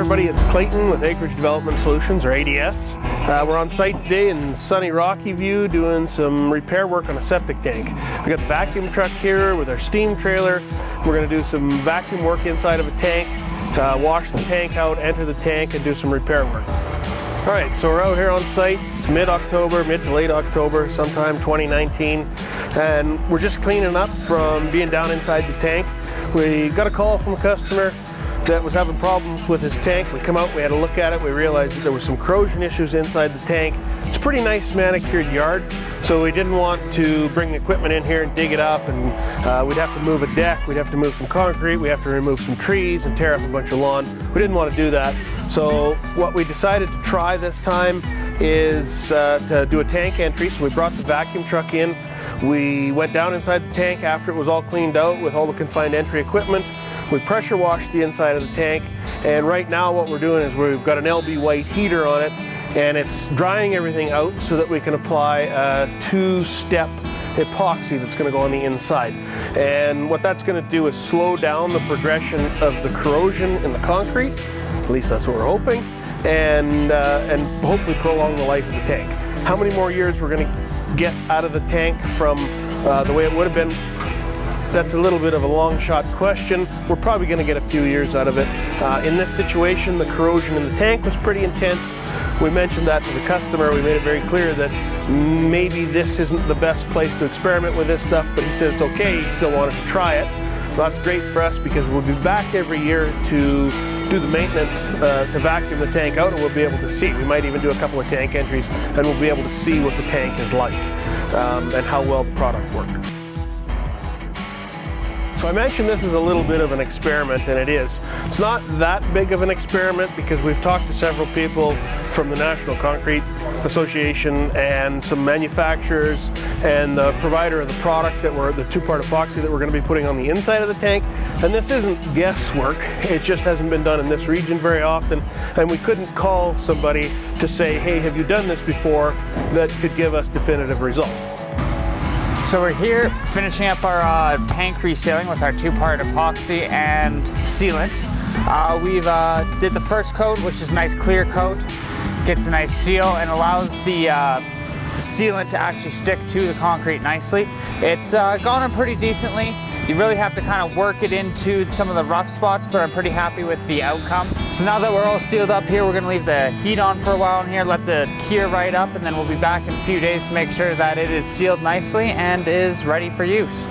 everybody, it's Clayton with Acreage Development Solutions, or ADS. Uh, we're on site today in sunny Rocky View doing some repair work on a septic tank. We got the vacuum truck here with our steam trailer. We're going to do some vacuum work inside of a tank, uh, wash the tank out, enter the tank, and do some repair work. All right, so we're out here on site. It's mid-October, mid to late October, sometime 2019, and we're just cleaning up from being down inside the tank. We got a call from a customer that was having problems with his tank. We come out, we had a look at it, we realized that there was some corrosion issues inside the tank. It's a pretty nice manicured yard, so we didn't want to bring the equipment in here and dig it up, and uh, we'd have to move a deck, we'd have to move some concrete, we have to remove some trees and tear up a bunch of lawn. We didn't want to do that. So what we decided to try this time is uh, to do a tank entry. So we brought the vacuum truck in. We went down inside the tank after it was all cleaned out with all the confined entry equipment. We pressure washed the inside of the tank and right now what we're doing is we've got an LB white heater on it and it's drying everything out so that we can apply a two-step epoxy that's going to go on the inside. And what that's going to do is slow down the progression of the corrosion in the concrete, at least that's what we're hoping, and, uh, and hopefully prolong the life of the tank. How many more years we're going to get out of the tank from uh, the way it would have been that's a little bit of a long shot question. We're probably going to get a few years out of it. Uh, in this situation, the corrosion in the tank was pretty intense. We mentioned that to the customer. We made it very clear that maybe this isn't the best place to experiment with this stuff, but he said it's okay. He still wanted to try it. Well, that's great for us because we'll be back every year to do the maintenance uh, to vacuum the tank out and we'll be able to see. We might even do a couple of tank entries and we'll be able to see what the tank is like um, and how well the product worked. So I mentioned this is a little bit of an experiment, and it is. It's not that big of an experiment because we've talked to several people from the National Concrete Association and some manufacturers and the provider of the product that we're, the two-part epoxy that we're going to be putting on the inside of the tank. And this isn't guesswork. It just hasn't been done in this region very often. And we couldn't call somebody to say, hey, have you done this before that could give us definitive results. So we're here finishing up our uh, tank resealing with our two-part epoxy and sealant. Uh, we've uh, did the first coat, which is a nice clear coat. Gets a nice seal and allows the, uh, sealant to actually stick to the concrete nicely. It's uh, gone in pretty decently. You really have to kind of work it into some of the rough spots, but I'm pretty happy with the outcome. So now that we're all sealed up here, we're gonna leave the heat on for a while in here, let the cure right up, and then we'll be back in a few days to make sure that it is sealed nicely and is ready for use.